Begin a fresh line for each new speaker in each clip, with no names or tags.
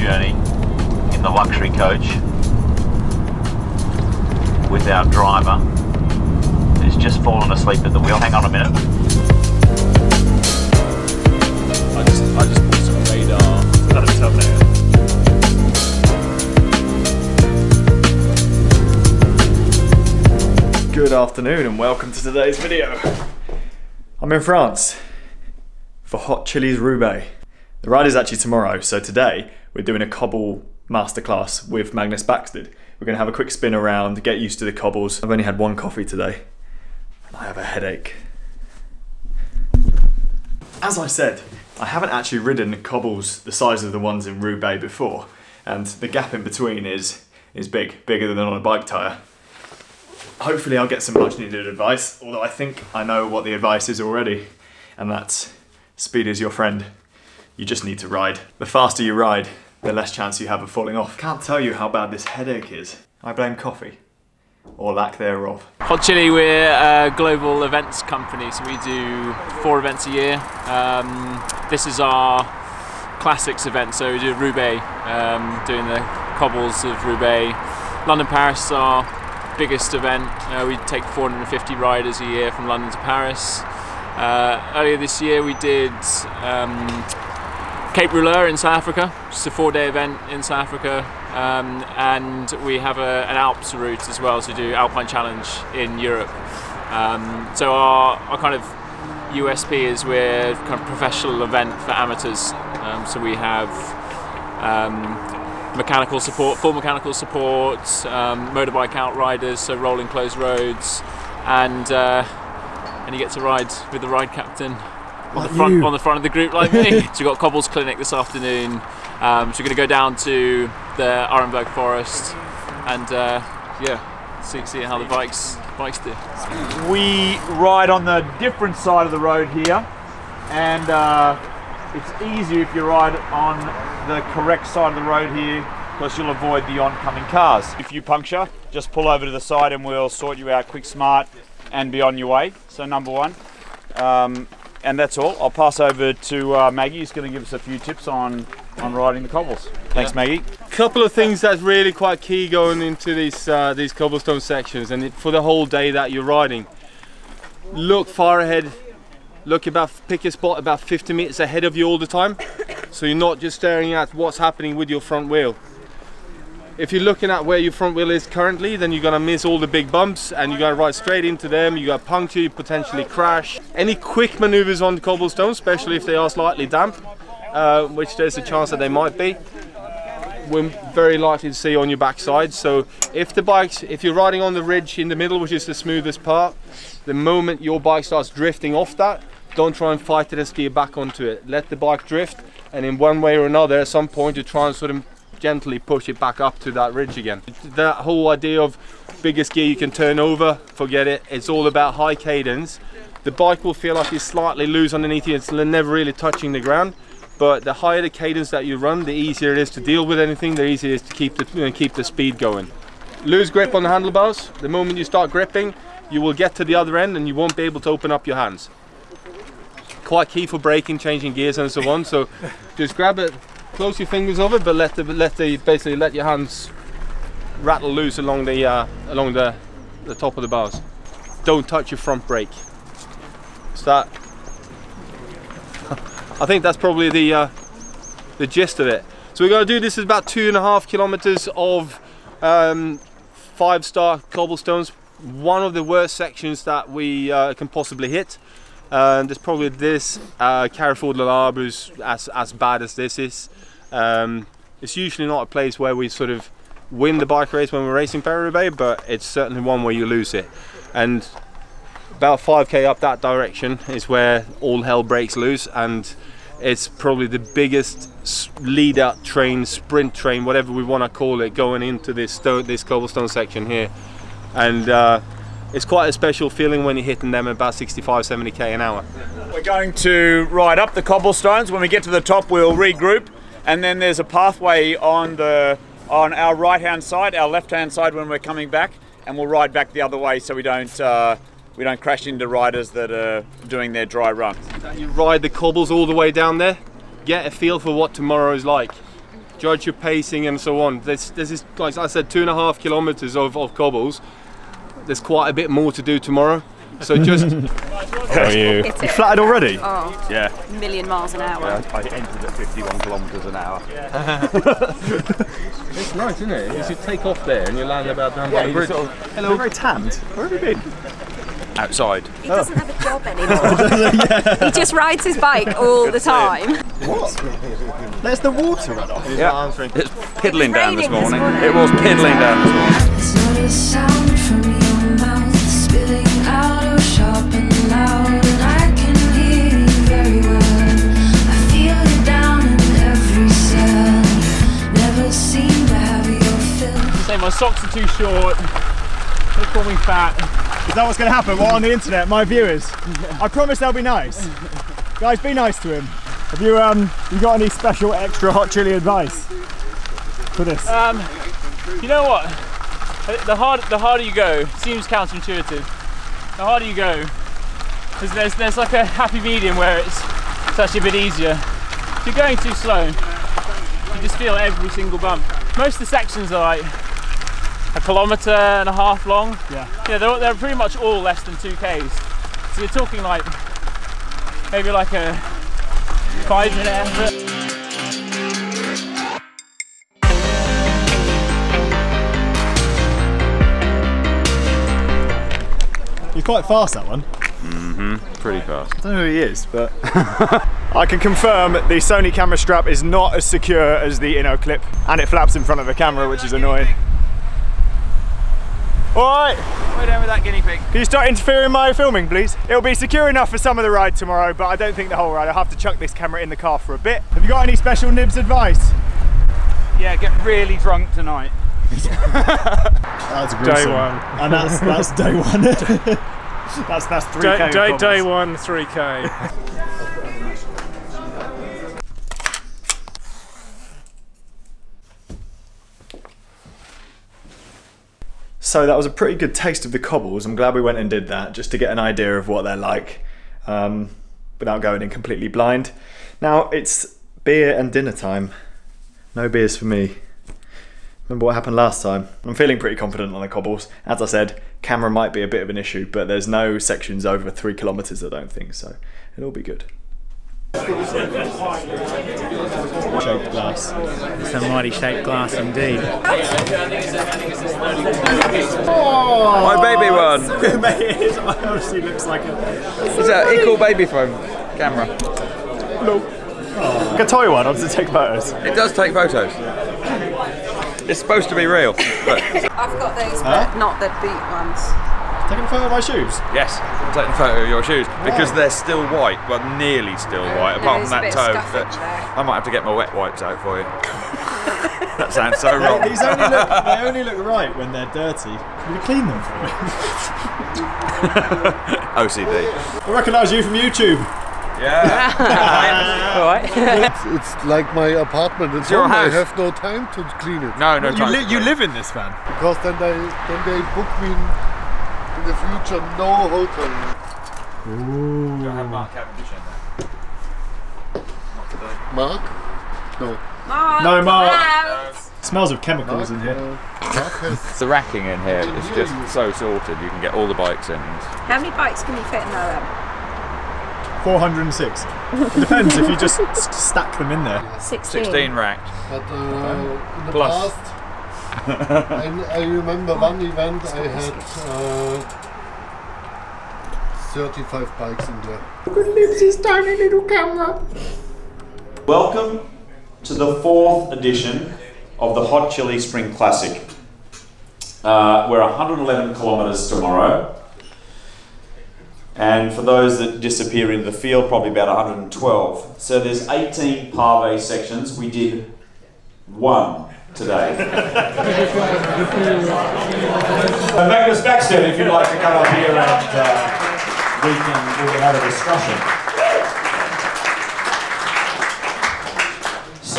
journey in the luxury coach with our driver who's just fallen asleep at the wheel. Hang on a minute.
I just, I just put some radar. Got a thumbnail.
Good afternoon and welcome to today's video. I'm in France for Hot Chillee's Roubaix. The ride is actually tomorrow, so today we're doing a cobble masterclass with Magnus Backstedt. We're going to have a quick spin around, get used to the cobbles. I've only had one coffee today and I have a headache. As I said, I haven't actually ridden cobbles the size of the ones in Roubaix before, and the gap in between is is big, bigger than on a bike tyre hopefully I'll get some much needed advice, although I think I know what the advice is already, and that's speed is your friend. You just need to ride. The faster you ride, the less chance you have of falling off. Can't tell you how bad this headache is. I blame coffee, or lack thereof.
Hot Chillee, we're a global events company, so we do four events a year. Um, this is our classics event, so we do Roubaix, um, doing the cobbles of Roubaix. London Paris our biggest event. Uh, we take 450 riders a year from London to Paris. Uh, earlier this year we did um, Cape Rouleur in South Africa, just a four-day event in South Africa, um, and we have a, an Alps route as well, so we do Alpine Challenge in Europe. Um, so our, our kind of USP is we're kind of professional event for amateurs. Um, so we have um, mechanical support, full mechanical support, um, motorbike outriders, so rolling closed roads, and uh, and you get to ride with the ride captain on the front on the front of the group like me. so we've got Cobbles Clinic this afternoon. Um, so we're going to go down to the Arenberg Forest and uh, yeah, see, see how the bikes bikes do.
we ride on the different side of the road here and uh, it's easier if you ride on the correct side of the road here because you'll avoid the oncoming cars. If you puncture, just pull over to the side and we'll sort you out quick, smart and be on your way. So number one. Um, and that's all. I'll pass over to uh, Maggie who's going to give us a few tips on, on riding the cobbles. Thanks Maggie.
A couple of things that's really quite key going into these uh, these cobblestone sections and it, for the whole day that you're riding look far ahead look about pick your spot about 50 meters ahead of you all the time so you're not just staring at what's happening with your front wheel if you're looking at where your front wheel is currently then you're going to miss all the big bumps and you're to ride straight into them you're to puncture you potentially crash any quick maneuvers on cobblestone especially if they are slightly damp uh, which there's a chance that they might be we're very likely to see on your backside. So if the bike's, if you're riding on the ridge in the middle, which is the smoothest part, the moment your bike starts drifting off that, don't try and fight it and steer back onto it. Let the bike drift, and in one way or another, at some point, you try and sort of gently push it back up to that ridge again. That whole idea of biggest gear you can turn over, forget it. It's all about high cadence. The bike will feel like it's slightly loose underneath you. It's never really touching the ground but the higher the cadence that you run, the easier it is to deal with anything, the easier it is to keep the, you know, keep the speed going. Lose grip on the handlebars. The moment you start gripping, you will get to the other end and you won't be able to open up your hands. Quite key for braking, changing gears and so on. So just grab it, close your fingers over, but let the let the basically let your hands rattle loose along the uh, along the the top of the bars. Don't touch your front brake. Start I think that's probably the uh, the gist of it. So we're going to do this is about two and a half kilometers of um, five star cobblestones. One of the worst sections that we uh, can possibly hit. Um, there's probably this uh, Carrefour de l'Arbre is as, as bad as this is. Um, it's usually not a place where we sort of win the bike race when we're racing Paris-Roubaix, but it's certainly one where you lose it. And about 5k up that direction is where all hell breaks loose and it's probably the biggest lead out train sprint train whatever we want to call it going into this stone, this cobblestone section here and uh, it's quite a special feeling when you're hitting them at about 65 70k an hour
We're going to ride up the cobblestones. When we get to the top, we'll regroup, and then there's a pathway on the on our right hand side, our left hand side when we're coming back, and we'll ride back the other way so we don't uh,
we don't crash into riders that are doing their dry run.
You ride the cobbles all the way down there, get a feel for what tomorrow is like. Judge your pacing and so on. There's, there's this, like I said, two and a half kilometers of, of cobbles. There's quite a bit more to do tomorrow. So just
How are you?
It's
You
it.
flattered already?
Oh,
Yeah,
a million miles an hour.
I entered at 51 kilometres an hour.
It's nice, isn't it? You should take off there and you land about down by the bridge.
Hello. Very tanned. Where have you been?
Outside.
He doesn't have a job anymore. He just rides his bike all the time. What?
There's the water run off.
Yeah, it's piddling down this
raining this
morning.
morning.
It was piddling down this morning.
My socks are too short. They call me fat.
Is that what's going to happen? What on the internet? My viewers. I promise they'll be nice. Guys, be nice to him. Have you um you got any special extra Hot Chillee advice for this?
Um, you know what? The harder the harder you go, seems counterintuitive. The harder you go, there's there's, there's like a happy medium where it's it's actually a bit easier. If you're going too slow, you just feel every single bump. Most of the sections are like a kilometre and a half long.
Yeah.
Yeah, they're, they're pretty much all less than two k's. So you're talking like maybe like a five minute effort.
You're quite fast that one.
Mm-hmm, Pretty fast.
I don't know who he is, but I can confirm the Sony camera strap is not as secure as the Inno clip, and it flaps in front of the camera, which is annoying. All right,
Way done with that guinea pig.
can you start interfering in my filming, please? It'll be secure enough for some of the ride tomorrow, but I don't think the whole ride. I'll have to chuck this camera in the car for a bit. Have you got any special nibs advice?
Yeah, get really drunk tonight.
That's
Day one.
and that's that's day one. that's that's three
Day, day, day one, 3k.
So that was a pretty good taste of the cobbles. I'm glad we went and did that just to get an idea of what they're like um, without going in completely blind. Now it's beer and dinner time. No beers for me. Remember what happened last time? I'm feeling pretty confident on the cobbles. As I said, camera might be a bit of an issue, but there's no sections over three kilometres, I don't think, so it'll be good. Shaped glass.
It's a mighty shaped glass indeed. Oh.
My baby one.
It honestly looks like a,
It's an equal baby phone camera. Oh.
like a toy one. I was to take photos.
It does take photos. It's supposed to be real, but
I've got those, but not the beat ones.
Taking a photo of my shoes.
yes, I'm taking a photo of your shoes because they're still white, well, nearly still white, apart
is
from that toe. but. I might have to get my wet wipes out for you. that sounds so wrong.
These only look, they only look right when they're dirty. Can you clean them for me?
OCD.
I recognise you from YouTube.
Yeah. All right.
It's like my apartment It's
your
home. I have no time to clean it
no, no
You,
time.
li- you live in this van.
because then they then they book me in, in the future no hotel. Ooh. Don't have Mark Cavendish in there. Not today. Mark? No.
Mark,
No, Mark.
out.
Smells of chemicals in here.
Mark
The racking in here is just so sorted. You can get all the bikes in.
How many bikes can you fit in there?
406. It depends if you just stack them in there.
16.
16 racked.
but uh, in the
Plus.
past I, I remember one event I had uh, 35 bikes in there. Collapse starting tiny little camera.
Welcome to the fourth edition of the Hot Chillee Spring Classic. Uh, we're 111 kilometres tomorrow. And for those that disappear into the field, probably about 112. So there's 18 pave sections. We did one today. uh, Magnus Backstedt, if you'd like to come up here and uh, we, can, we can have a discussion.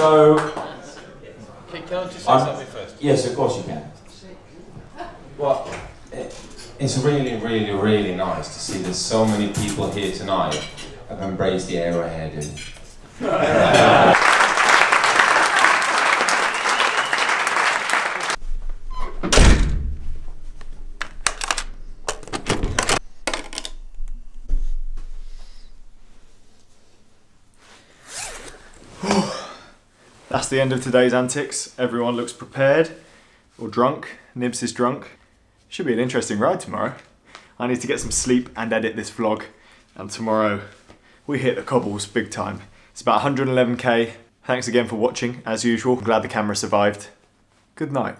So. Can I just say something first? Yes, of course you can. Well, eh,
It's really, really, really nice to see there's so many people here tonight have embraced the arrowhead and
That's the end of today's antics. Everyone looks prepared or drunk. Nibs is drunk. Should be an interesting ride tomorrow. I need to get some sleep and edit this vlog. And tomorrow we hit the cobbles big time. It's about 111k. Thanks again for watching, as usual. I'm glad the camera survived. Good night.